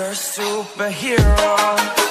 You're a superhero.